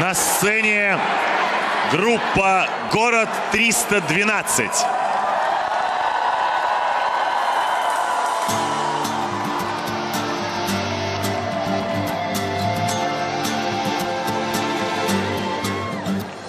На сцене группа «Город 312».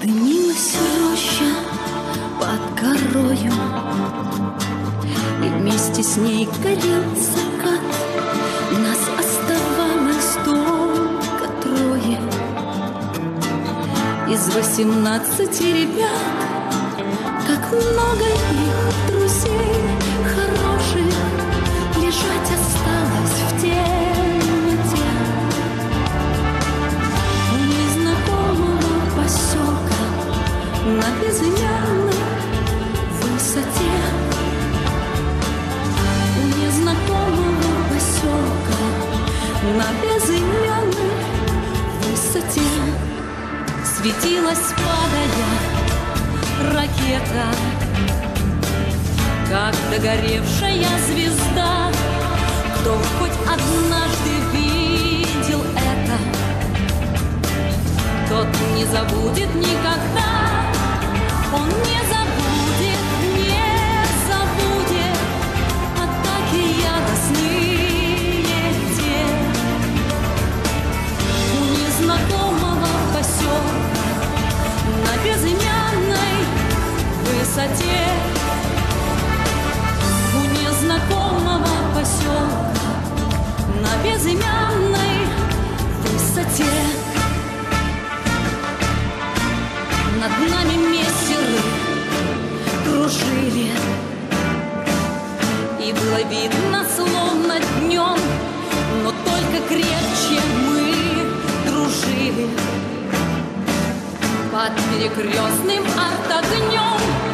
Дымилась роща под горою И вместе с ней горел закат Из восемнадцати ребят Как много их друзей хороших Лежать осталось в темноте у незнакомого поселка на безымянной высоте. У незнакомого поселка на безымянной светилась падая ракета, как догоревшая звезда. Кто хоть однажды видел это, тот не забудет никогда. Он не забудет, У незнакомого поселка на безымянной высоте. Над нами мессеры кружили. И было видно, словно днем Но только крепче мы дружили. Под перекрестным артогнем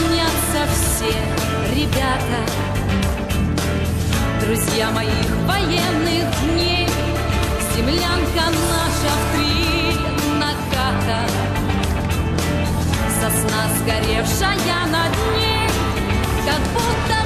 ребята, друзья моих военных дней, землянка наша в три наката, сосна сгоревшая над ней, как будто